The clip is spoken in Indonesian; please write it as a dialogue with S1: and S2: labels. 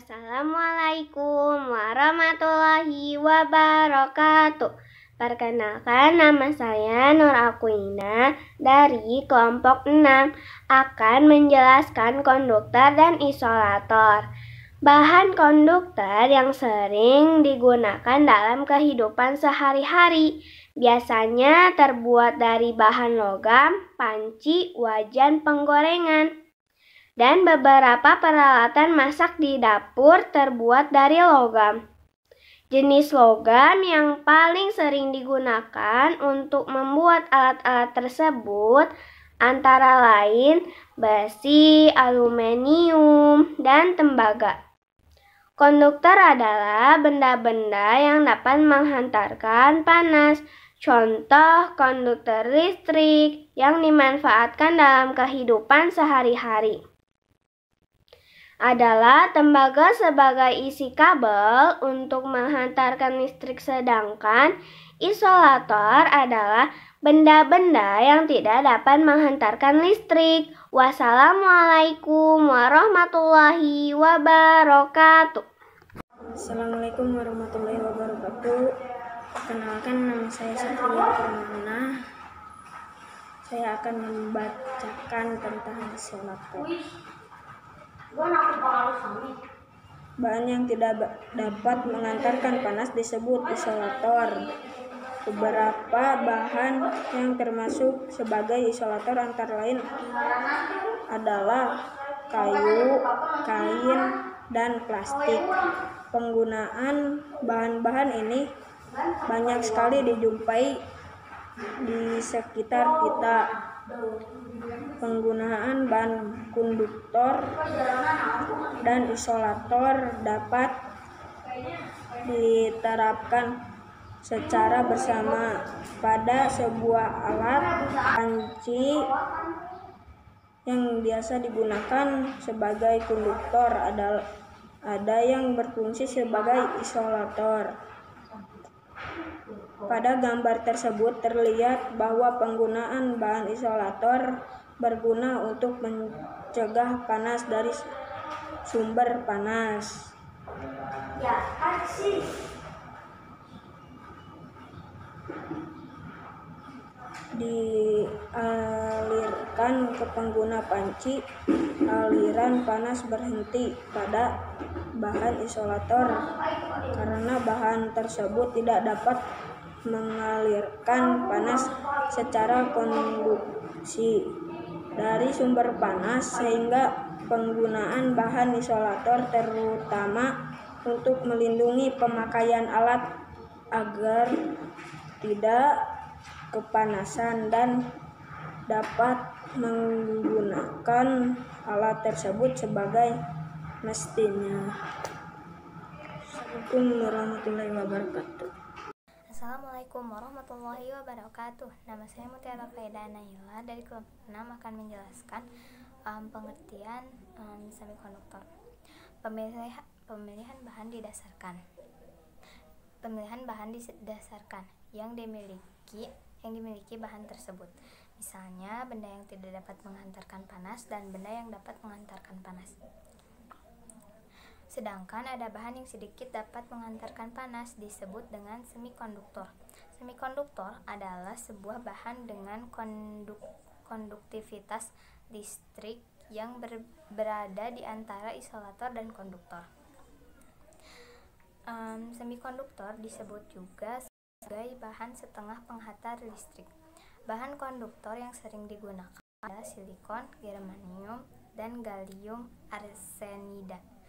S1: Assalamualaikum warahmatullahi wabarakatuh. Perkenalkan nama saya Nur Akuina dari kelompok 6 akan menjelaskan konduktor dan isolator. Bahan konduktor yang sering digunakan dalam kehidupan sehari-hari biasanya terbuat dari bahan logam, panci, wajan, penggorengan dan beberapa peralatan masak di dapur terbuat dari logam. Jenis logam yang paling sering digunakan untuk membuat alat-alat tersebut antara lain besi, aluminium, dan tembaga. Konduktor adalah benda-benda yang dapat menghantarkan panas. Contoh konduktor listrik yang dimanfaatkan dalam kehidupan sehari-hari adalah tembaga sebagai isi kabel untuk menghantarkan listrik sedangkan isolator adalah benda-benda yang tidak dapat menghantarkan listrik. Wassalamualaikum warahmatullahi wabarakatuh.
S2: Assalamualaikum warahmatullahi wabarakatuh. Perkenalkan nama saya Satria Permana. Saya akan membacakan tentang isolator. Bahan yang tidak dapat mengantarkan panas disebut isolator. Beberapa bahan yang termasuk sebagai isolator antara lain adalah kayu, kain, dan plastik. Penggunaan bahan-bahan ini banyak sekali dijumpai di sekitar kita penggunaan bahan konduktor dan isolator dapat diterapkan secara bersama pada sebuah alat panci yang biasa digunakan sebagai konduktor ada ada yang berfungsi sebagai isolator. Pada gambar tersebut terlihat bahwa penggunaan bahan isolator berguna untuk mencegah panas dari sumber panas. Dialirkan ke pengguna panci, aliran panas berhenti pada bahan isolator karena bahan tersebut tidak dapat mengalirkan panas secara konduksi dari sumber panas sehingga penggunaan bahan isolator terutama untuk melindungi pemakaian alat agar tidak kepanasan dan dapat menggunakan alat tersebut sebagai mestinya. Assalamualaikum warahmatullahi wabarakatuh.
S3: Assalamualaikum warahmatullahi wabarakatuh. Nama saya Mutiara Faida Naila. Dari kelompok 6 akan menjelaskan um, pengertian um, semikonduktor. Pemilihan, pemilihan bahan didasarkan. Pemilihan bahan didasarkan yang dimiliki yang dimiliki bahan tersebut. Misalnya benda yang tidak dapat menghantarkan panas dan benda yang dapat menghantarkan panas Sedangkan ada bahan yang sedikit dapat mengantarkan panas disebut dengan semikonduktor. Semikonduktor adalah sebuah bahan dengan konduk konduktivitas listrik yang ber berada di antara isolator dan konduktor. Um, semikonduktor disebut juga sebagai bahan setengah penghantar listrik. Bahan konduktor yang sering digunakan adalah silikon, germanium, dan gallium arsenida.